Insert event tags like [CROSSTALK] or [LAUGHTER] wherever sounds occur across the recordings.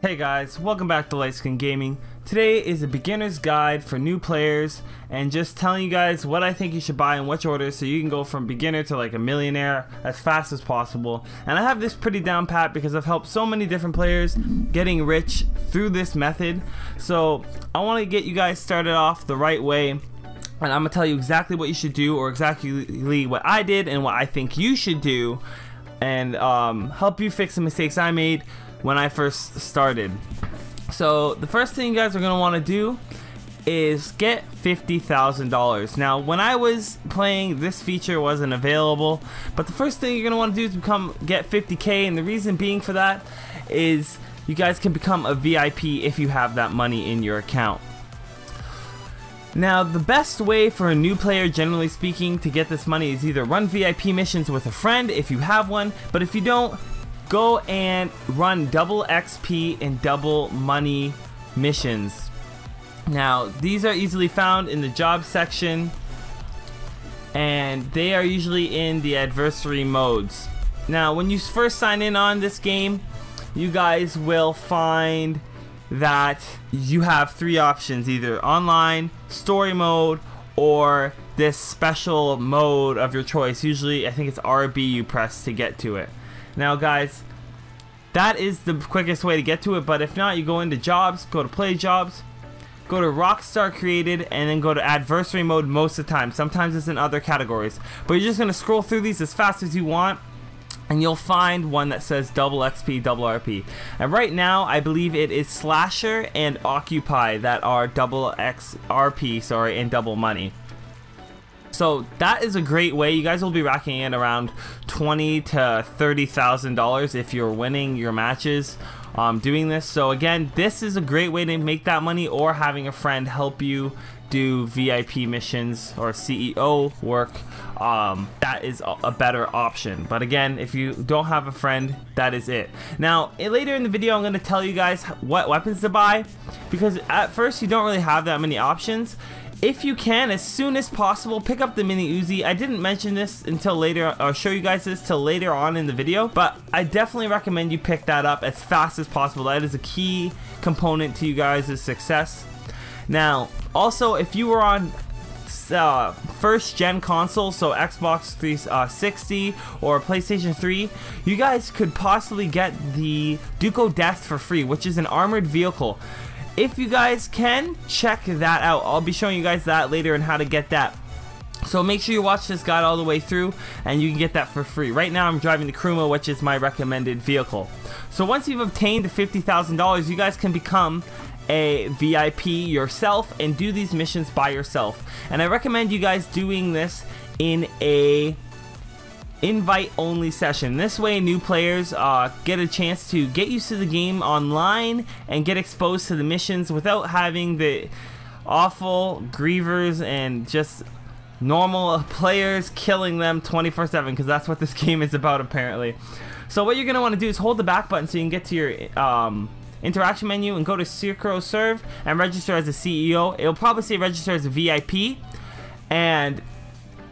Hey guys, welcome back to Lightskin Gaming. Today is a beginner's guide for new players and just telling you guys what I think you should buy in which order so you can go from beginner to like a millionaire as fast as possible. And I have this pretty down pat because I've helped so many different players getting rich through this method. So I want to get you guys started off the right way and I'm gonna tell you exactly what you should do or exactly what I did and what I think you should do and um, help you fix the mistakes I made when I first started. So the first thing you guys are gonna want to do is get $50,000. Now when I was playing this feature wasn't available but the first thing you're gonna want to do is become get 50k and the reason being for that is you guys can become a VIP if you have that money in your account. Now, the best way for a new player, generally speaking, to get this money is either run VIP missions with a friend if you have one, but if you don't, go and run double XP and double money missions. Now, these are easily found in the job section, and they are usually in the adversary modes. Now, when you first sign in on this game, you guys will find that you have three options either online, story mode, or this special mode of your choice. Usually, I think it's RB you press to get to it. Now, guys, that is the quickest way to get to it, but if not, you go into jobs, go to play jobs, go to Rockstar Created, and then go to adversary mode most of the time. Sometimes it's in other categories, but you're just going to scroll through these as fast as you want and you'll find one that says double XP, double RP. And right now, I believe it is Slasher and Occupy that are double X RP, sorry, and double money. So that is a great way. You guys will be racking in around twenty to thirty thousand dollars if you're winning your matches um, doing this. So again, this is a great way to make that money, or having a friend help you do VIP missions or CEO work, um, that is a better option. But again, if you don't have a friend, that is it. Now, later in the video, I'm going to tell you guys what weapons to buy because at first you don't really have that many options. If you can, as soon as possible, pick up the Mini Uzi. I didn't mention this until later, or show you guys this till later on in the video, but I definitely recommend you pick that up as fast as possible. That is a key component to you guys' success. Now, also, if you were on uh, first gen console, so Xbox 360 uh, or PlayStation 3, you guys could possibly get the Duke O'Death for free, which is an armored vehicle. If you guys can, check that out. I'll be showing you guys that later and how to get that. So make sure you watch this guide all the way through and you can get that for free. Right now I'm driving the Kuruma which is my recommended vehicle. So once you've obtained the $50,000 you guys can become a VIP yourself and do these missions by yourself. And I recommend you guys doing this in a invite only session. This way new players uh, get a chance to get used to the game online and get exposed to the missions without having the awful grievers and just normal players killing them 24-7 because that's what this [LAUGHS] game is about apparently. So what you're going to want to do is hold the back button so you can get to your um, interaction menu and go to SecuroServ and register as a CEO. It'll probably say register as a VIP and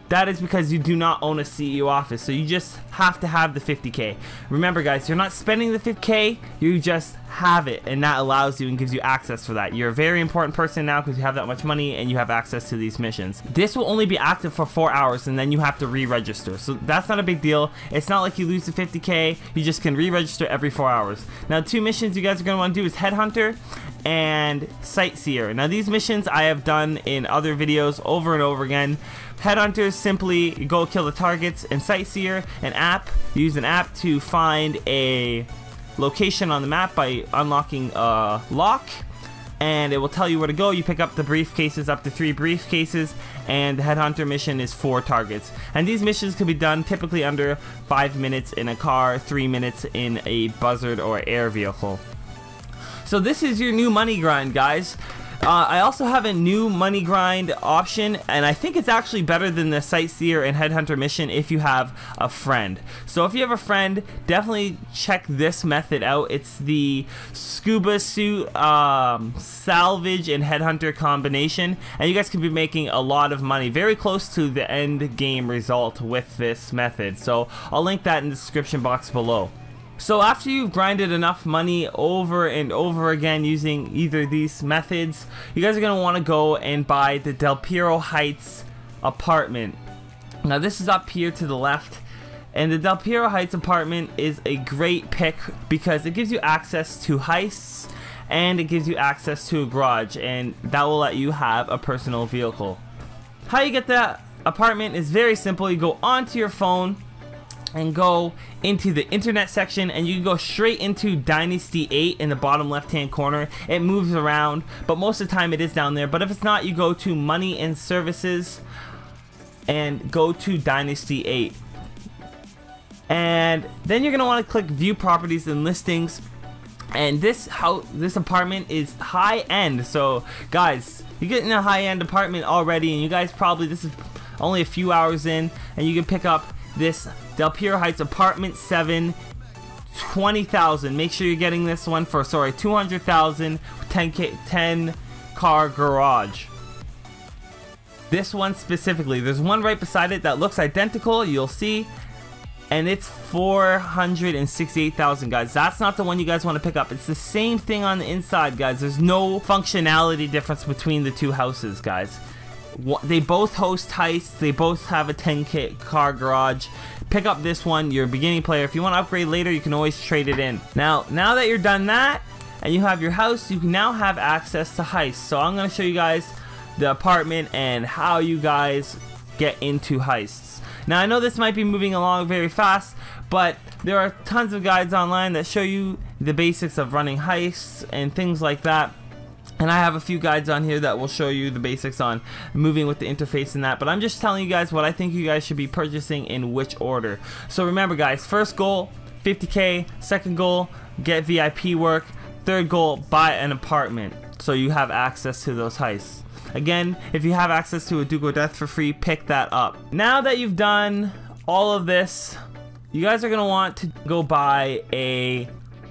that is because you do not own a CEO office, so you just have to have the 50k. Remember guys, you're not spending the 50k, you just have it, and that allows you and gives you access for that. You're a very important person now because you have that much money and you have access to these missions. This will only be active for 4 hours and then you have to re-register, so that's not a big deal. It's not like you lose the 50k, you just can re-register every 4 hours. Now two missions you guys are going to want to do is Headhunter and Sightseer. Now these missions I have done in other videos over and over again. Headhunters simply go kill the targets and Sightseer, an app, use an app to find a location on the map by unlocking a lock and it will tell you where to go. You pick up the briefcases, up to three briefcases, and the Headhunter mission is four targets. And these missions can be done typically under five minutes in a car, three minutes in a buzzard or air vehicle. So this is your new money grind, guys. Uh, I also have a new money grind option, and I think it's actually better than the Sightseer and Headhunter mission if you have a friend. So if you have a friend, definitely check this method out. It's the scuba suit, um, salvage, and Headhunter combination, and you guys could be making a lot of money, very close to the end game result with this method. So I'll link that in the description box below. So after you've grinded enough money over and over again using either these methods, you guys are going to want to go and buy the Del Perro Heights apartment. Now this is up here to the left and the Del Perro Heights apartment is a great pick because it gives you access to heists and it gives you access to a garage and that will let you have a personal vehicle. How you get that apartment is very simple. You go onto your phone and go into the internet section and you can go straight into Dynasty 8 in the bottom left hand corner. It moves around, but most of the time it is down there. But if it's not, you go to Money and Services and go to Dynasty 8. And then you're going to want to click View Properties and Listings. And this how this apartment is high end. So guys, you're getting a high end apartment already and you guys probably this is only a few hours in and you can pick up this Del Perro Heights Apartment 7 20,000. Make sure you're getting this one for sorry, 200,000 10 10 car garage. This one specifically, there's one right beside it that looks identical, you'll see. And it's 468,000 guys. That's not the one you guys want to pick up. It's the same thing on the inside, guys. There's no functionality difference between the two houses, guys. They both host heists. They both have a 10k car garage. Pick up this one. You're a beginning player. If you want to upgrade later, you can always trade it in. Now, now that you're done that, and you have your house, you can now have access to heists. So I'm going to show you guys the apartment and how you guys get into heists. Now I know this might be moving along very fast, but there are tons of guides online that show you the basics of running heists and things like that. And I have a few guides on here that will show you the basics on moving with the interface and that. But I'm just telling you guys what I think you guys should be purchasing in which order. So remember guys, first goal, 50k. Second goal, get VIP work. Third goal, buy an apartment so you have access to those heists. Again, if you have access to a Duke of Death for free, pick that up. Now that you've done all of this, you guys are going to want to go buy a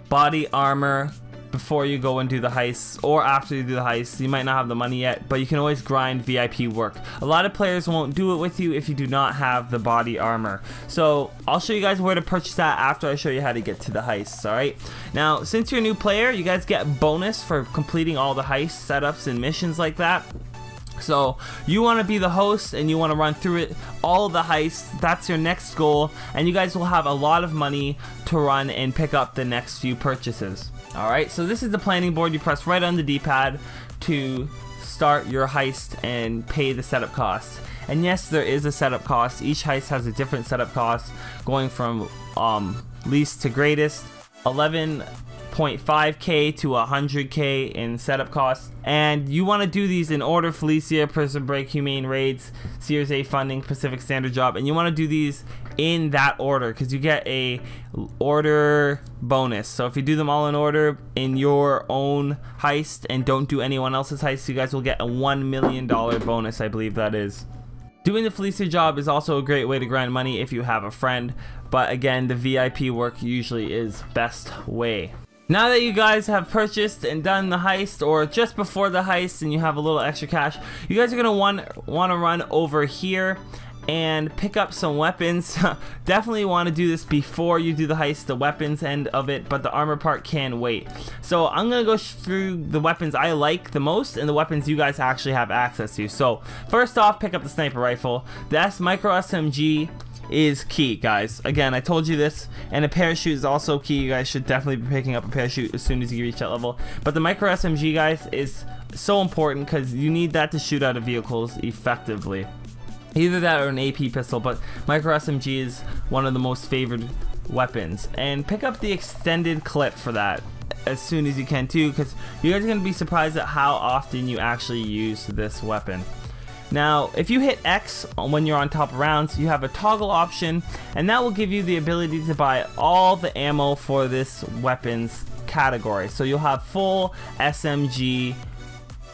body armor before you go and do the heist or after you do the heist. You might not have the money yet, but you can always grind VIP work. A lot of players won't do it with you if you do not have the body armor. So I'll show you guys where to purchase that after I show you how to get to the heists, alright? Now, since you're a new player, you guys get bonus for completing all the heist setups and missions like that. So you want to be the host and you want to run through it all the heists. That's your next goal, and you guys will have a lot of money to run and pick up the next few purchases. All right, so this is the planning board. You press right on the D-pad to start your heist and pay the setup cost. And yes, there is a setup cost. Each heist has a different setup cost, going from um, least to greatest. 11 0.5k to 100k in setup costs. And you want to do these in order Felicia, Prison Break, Humane Raids, Series A funding, Pacific Standard Job. And you want to do these in that order because you get a order bonus. So if you do them all in order in your own heist and don't do anyone else's heist, you guys will get a $1 million bonus, I believe that is. Doing the Felicia job is also a great way to grind money if you have a friend, but again, the VIP work usually is best way. Now that you guys have purchased and done the heist or just before the heist and you have a little extra cash, you guys are going to want want to run over here and pick up some weapons. [LAUGHS] Definitely want to do this before you do the heist, the weapons end of it, but the armor part can wait. So I'm going to go through the weapons I like the most and the weapons you guys actually have access to. So first off, pick up the sniper rifle. The S Micro SMG is key, guys. Again, I told you this, and a parachute is also key. You guys should definitely be picking up a parachute as soon as you reach that level. But the micro SMG, guys, is so important because you need that to shoot out of vehicles effectively. Either that or an AP pistol, but micro SMG is one of the most favored weapons. And pick up the extended clip for that as soon as you can too, because you guys are going to be surprised at how often you actually use this weapon. Now, if you hit X when you're on top rounds, you have a toggle option, and that will give you the ability to buy all the ammo for this weapons category. So you'll have full SMG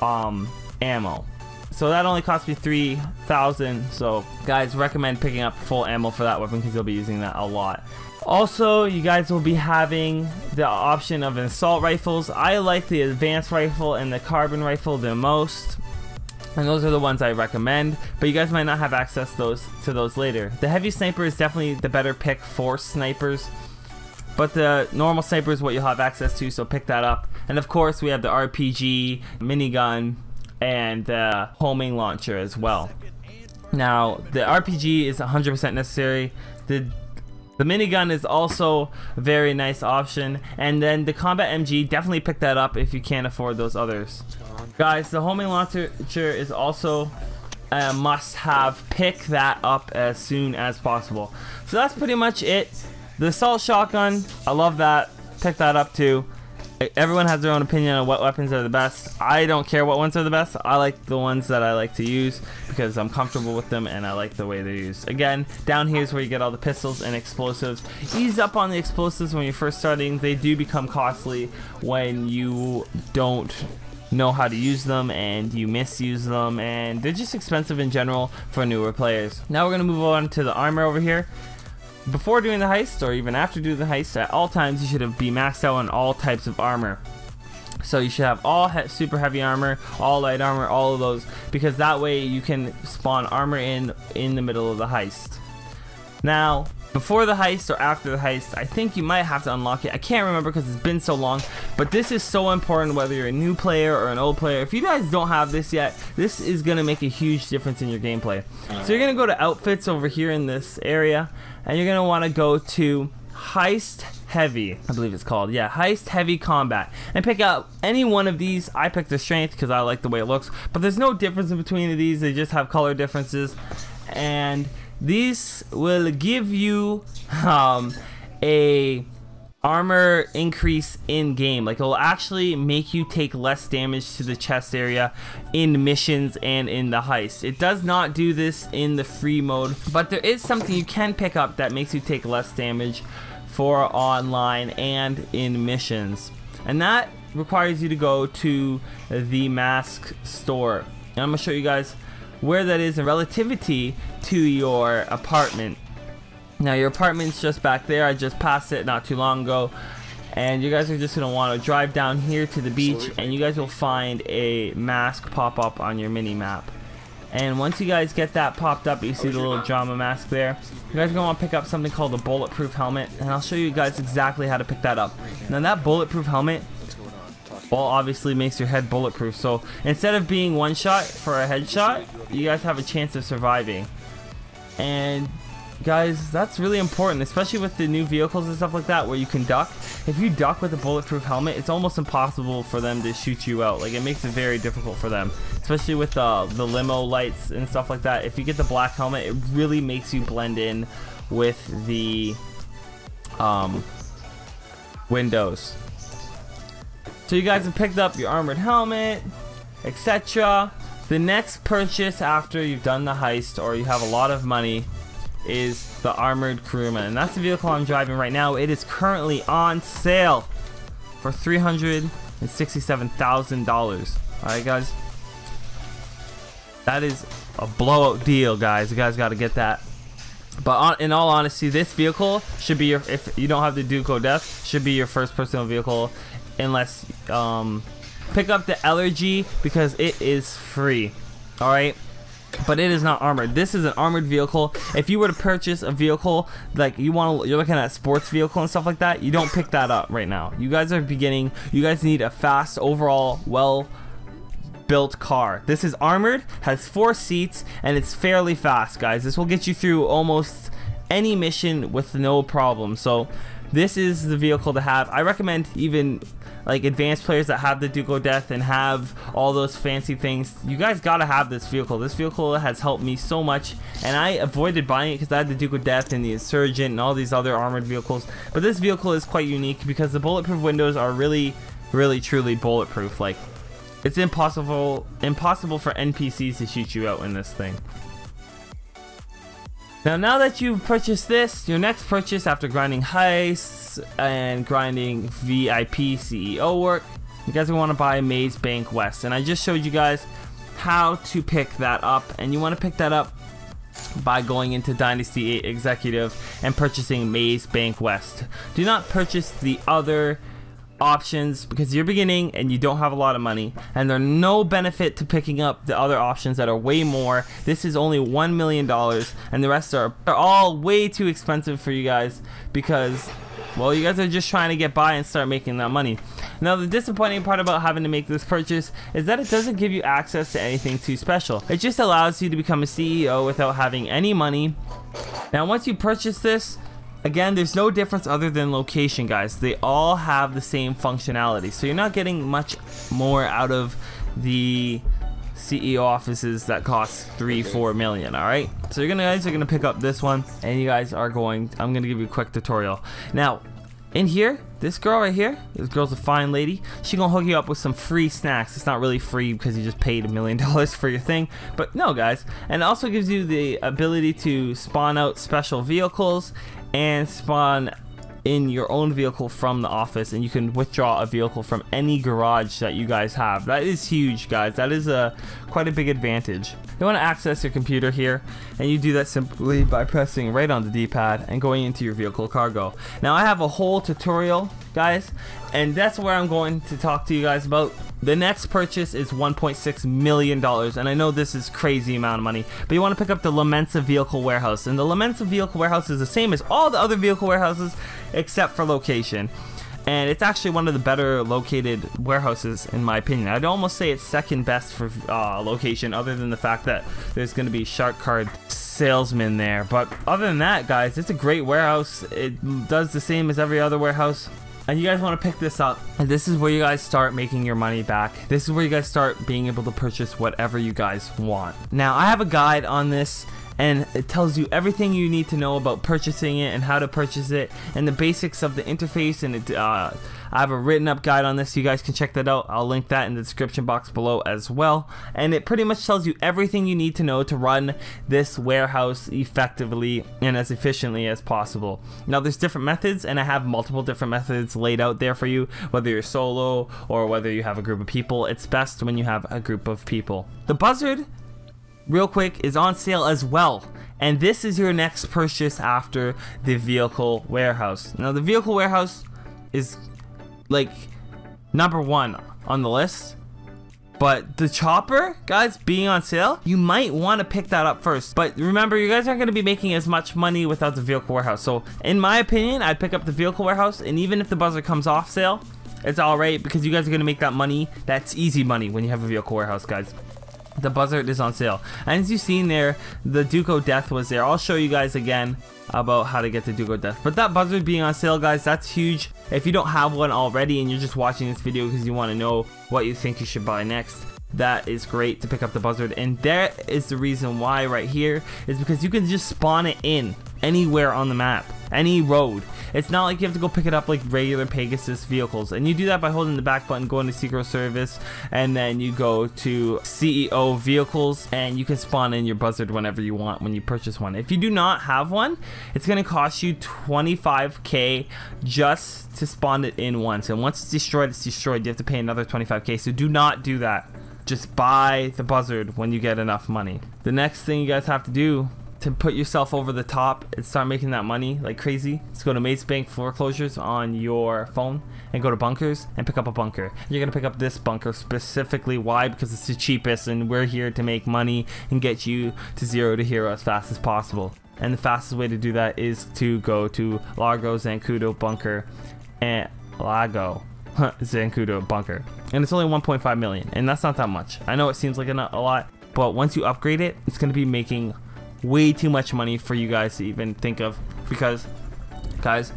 um, ammo. So that only cost me 3,000. So guys, recommend picking up full ammo for that weapon because you'll be using that a lot. Also, you guys will be having the option of assault rifles. I like the advanced rifle and the carbine rifle the most and those are the ones I recommend, but you guys might not have access those to those later. The heavy sniper is definitely the better pick for snipers. but the normal sniper is what you'll have access to, so pick that up. And of course, we have the RPG, minigun, and the homing launcher as well. Now, the RPG is 100% necessary. The the minigun is also a very nice option. And then the Combat MG, definitely pick that up if you can't afford those others. Guys, the homing launcher is also a must have. Pick that up as soon as possible. So that's pretty much it. The assault shotgun, I love that. Pick that up too. Everyone has their own opinion on what weapons are the best. I don't care what ones are the best. I like the ones that I like to use because I'm comfortable with them and I like the way they're used. Again, down here is where you get all the pistols and explosives. Ease up on the explosives when you're first starting. They do become costly when you don't know how to use them and you misuse them and they're just expensive in general for newer players. Now we're going to move on to the armor over here. Before doing the heist, or even after doing the heist, at all times you should be maxed out on all types of armor. So you should have all he super heavy armor, all light armor, all of those, because that way you can spawn armor in in the middle of the heist. Now, before the heist or after the heist, I think you might have to unlock it. I can't remember because it's been so long, but this is so important whether you're a new player or an old player. If you guys don't have this yet, this is going to make a huge difference in your gameplay. So you're going to go to outfits over here in this area, and you're going to want to go to heist heavy i believe it's called yeah heist heavy combat and pick out any one of these i picked the strength because i like the way it looks but there's no difference in between these they just have color differences and these will give you um, a armor increase in game. Like it will actually make you take less damage to the chest area in missions and in the heist. It does not do this in the free mode but there is something you can pick up that makes you take less damage for online and in missions. And that requires you to go to the mask store. And I'm gonna show you guys where that is in relativity to your apartment now your apartment's just back there. I just passed it not too long ago. And you guys are just going to want to drive down here to the beach and you guys will find a mask pop up on your mini map. And once you guys get that popped up, you see the little drama mask there. You guys are going to want to pick up something called a bulletproof helmet. And I'll show you guys exactly how to pick that up. Now that bulletproof helmet, well obviously makes your head bulletproof. So instead of being one shot for a headshot, you guys have a chance of surviving. And Guys, that's really important, especially with the new vehicles and stuff like that where you can duck. If you duck with a bulletproof helmet, it's almost impossible for them to shoot you out. Like, it makes it very difficult for them, especially with uh, the limo lights and stuff like that. If you get the black helmet, it really makes you blend in with the um, windows. So you guys have picked up your armored helmet, etc. The next purchase after you've done the heist or you have a lot of money is the Armored Kuruma. And that's the vehicle I'm driving right now. It is currently on sale for $367,000. Alright, guys. That is a blowout deal, guys. You guys got to get that. But in all honesty, this vehicle should be your, if you don't have the Duke of Death, should be your first personal vehicle unless, um, pick up the Elegy because it is free. Alright? but it is not armored. This is an armored vehicle. If you were to purchase a vehicle like you want to, you're looking at sports vehicle and stuff like that, you don't pick that up right now. You guys are beginning. You guys need a fast, overall, well built car. This is armored, has four seats, and it's fairly fast, guys. This will get you through almost any mission with no problem. So this is the vehicle to have. I recommend even like advanced players that have the Duke of Death and have all those fancy things. You guys gotta have this vehicle. This vehicle has helped me so much, and I avoided buying it because I had the Duke of Death and the Insurgent and all these other armored vehicles. But this vehicle is quite unique because the bulletproof windows are really, really, truly bulletproof. Like, it's impossible, impossible for NPCs to shoot you out in this thing. Now, now that you've purchased this, your next purchase after grinding heists and grinding VIP CEO work, you guys are want to buy Maze Bank West. And I just showed you guys how to pick that up. And you want to pick that up by going into Dynasty 8 Executive and purchasing Maze Bank West. Do not purchase the other options because you're beginning and you don't have a lot of money and there's no benefit to picking up the other options that are way more this is only one million dollars and the rest are, are all way too expensive for you guys because Well, you guys are just trying to get by and start making that money. Now, the disappointing part about having to make this purchase is that it doesn't give you access to anything too special. It just allows you to become a CEO without having any money. Now, once you purchase this, Again, there's no difference other than location, guys. They all have the same functionality. So you're not getting much more out of the CEO offices that cost three, four million. All right. So you're gonna guys are gonna pick up this one, and you guys are going. I'm gonna give you a quick tutorial. Now, in here, this girl right here, this girl's a fine lady. She gonna hook you up with some free snacks. It's not really free because you just paid a million [LAUGHS] dollars for your thing, but no, guys. And also gives you the ability to spawn out special vehicles and spawn in your own vehicle from the office and you can withdraw a vehicle from any garage that you guys have. That is huge guys. That is a quite a big advantage. You want to access your computer here and you do that simply by pressing right on the D-pad and going into your vehicle cargo. Now I have a whole tutorial guys and that's where I'm going to talk to you guys about the next purchase is $1.6 million, and I know this is crazy amount of money, but you want to pick up the La Mesa Vehicle Warehouse, and the La Mesa Vehicle Warehouse is the same as all the other vehicle warehouses, except for location. And it's actually one of the better located warehouses, in my opinion. I'd almost say it's second best for uh, location, other than the fact that there's going to be shark card salesmen there. But other than that, guys, it's a great warehouse. It does the same as every other warehouse and you guys want to pick this up and this is where you guys start making your money back this is where you guys start being able to purchase whatever you guys want now i have a guide on this and it tells you everything you need to know about purchasing it and how to purchase it and the basics of the interface and it uh, I have a written up guide on this. You guys can check that out. I'll link that in the description box below as well. And it pretty much tells you everything you need to know to run this warehouse effectively and as efficiently as possible. Now there's different methods and I have multiple different methods laid out there for you, whether you're solo or whether you have a group of people. It's best when you have a group of people. The buzzard real quick is on sale as well and this is your next purchase after the vehicle warehouse now the vehicle warehouse is like number one on the list. But the chopper, guys, being on sale, you might want to pick that up first. But remember, you guys aren't going to be making as much money without the vehicle warehouse. So in my opinion, I'd pick up the vehicle warehouse. And even if the buzzard comes off sale, it's all right because you guys are going to make that money. That's easy money when you have a vehicle warehouse, guys the buzzard is on sale. And as you've seen there the Duke O'Death was there. I'll show you guys again about how to get the Duke O'Death. But that buzzard being on sale guys that's huge. If you don't have one already and you're just watching this video because you want to know what you think you should buy next that is great to pick up the buzzard. And that is the reason why right here is because you can just spawn it in anywhere on the map. Any road. It's not like you have to go pick it up like regular Pegasus vehicles. And you do that by holding the back button going to Secret Service and then you go to CEO vehicles and you can spawn in your buzzard whenever you want when you purchase one. If you do not have one it's gonna cost you 25k just to spawn it in once. And once it's destroyed it's destroyed. You have to pay another 25k so do not do that. Just buy the buzzard when you get enough money. The next thing you guys have to do to put yourself over the top and start making that money like crazy is go to Maze Bank foreclosures on your phone and go to bunkers and pick up a bunker. You're gonna pick up this bunker specifically. Why? Because it's the cheapest and we're here to make money and get you to zero to hero as fast as possible. And the fastest way to do that is to go to Lago Zancudo Bunker and Lago [LAUGHS] Zancudo bunker. And it's only 1.5 million, and that's not that much. I know it seems like a, lot, but once you upgrade it, it's to be making way too much money for you guys to even think of. Because, guys,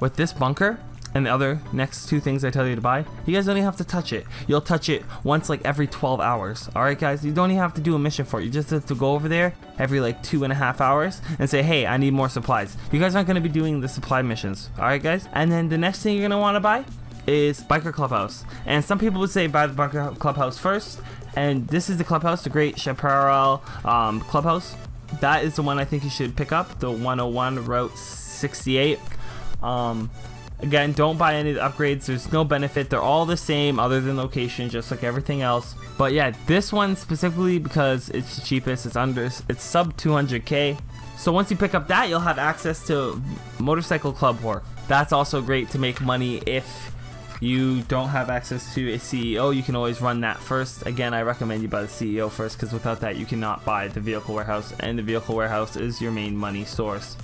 with this bunker, and the other next two things I tell you to buy, you guys don't even have to touch it. You'll touch it once like every 12 hours. Alright guys, you don't even have to do a mission for it. You just have to go over there every like two and a half hours and say, hey, I need more supplies. You guys aren't going to be doing the supply missions. Alright guys? And then the next thing you're going to want to buy is Biker Clubhouse. And some people would say buy the Biker Clubhouse first. And this is the clubhouse, the Great Chaparral um, Clubhouse. That is the one I think you should pick up, the 101 Route 68. Um, again, don't buy any of the upgrades. There's no benefit. They're all the same other than location, just like everything else. But yeah, this one specifically because it's the cheapest. It's under, it's sub 200k. So once you pick up that, you'll have access to Motorcycle Club War. That's also great to make money if you don't have access to a CEO, you can always run that first. Again, I recommend you buy the CEO first because without that, you cannot buy the vehicle warehouse, and the vehicle warehouse is your main money source.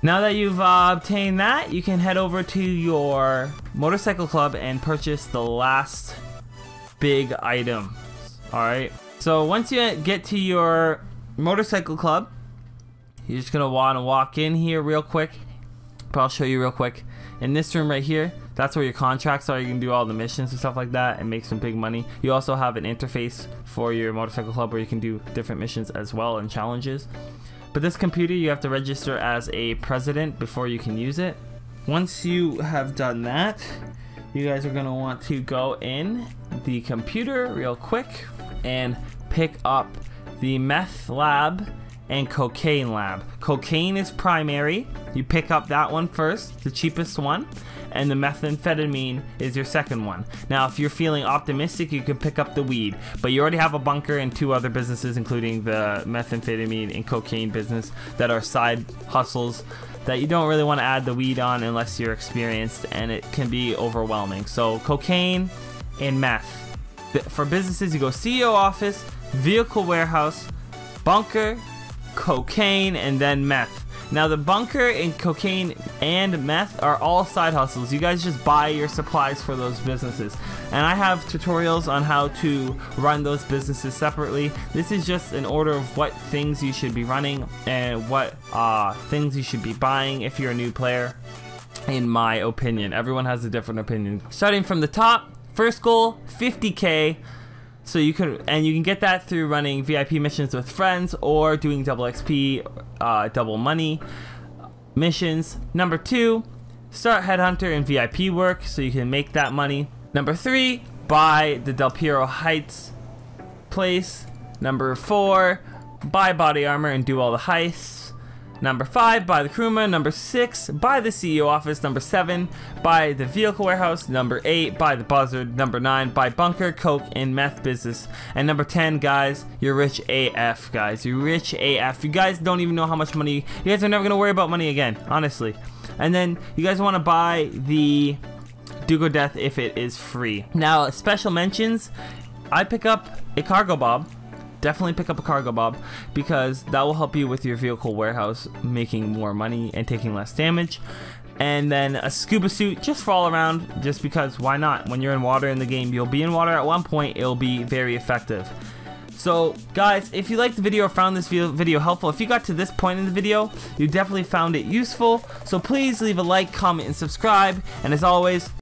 Now that you've uh, obtained that, you can head over to your motorcycle club and purchase the last big item. Alright, so once you get to your motorcycle club, you're just gonna want to walk in here real quick. But I'll show you real quick. In this room right here, that's where your contracts are. You can do all the missions and stuff like that and make some big money. You also have an interface for your motorcycle club where you can do different missions as well and challenges. But this computer, you have to register as a president before you can use it. Once you have done that, you guys are gonna want to go in the computer real quick and pick up the meth lab and cocaine lab. Cocaine is primary. You pick up that one first, the cheapest one, and the methamphetamine is your second one. Now, if you're feeling optimistic, you can pick up the weed, but you already have a bunker and two other businesses, including the methamphetamine and cocaine business, that are side hustles that you don't really want to add the weed on unless you're experienced, and it can be overwhelming. So, cocaine and meth. For businesses, you go CEO office, vehicle warehouse, bunker, cocaine, and then meth. Now the bunker and cocaine and meth are all side hustles. You guys just buy your supplies for those businesses. And I have tutorials on how to run those businesses separately. This is just an order of what things you should be running and what uh, things you should be buying if you're a new player. In my opinion, everyone has a different opinion. Starting from the top, first goal 50k. So you can and you can get that through running VIP missions with friends or doing double XP, uh, double money missions. Number two, start headhunter and VIP work so you can make that money. Number three, buy the Del Perro Heights place. Number four, buy body armor and do all the heists. Number 5, by the Kuruma. Number 6, by the CEO office. Number 7, by the vehicle warehouse. Number 8, by the buzzard. Number 9, by bunker, coke, and meth business. And number 10, guys, you're rich AF, guys. You're rich AF. You guys don't even know how much money. You guys are never going to worry about money again, honestly. And then you guys want to buy the Duke O'Death if it is free. Now, special mentions, I pick up a Cargobob definitely pick up a Cargobob because that will help you with your vehicle warehouse making more money and taking less damage. And then a scuba suit just for all around just because why not? When you're in water in the game you'll be in water. At one point it'll be very effective. So guys if you liked the video or found this video helpful if you got to this point in the video you definitely found it useful. So please leave a like comment and subscribe. And as always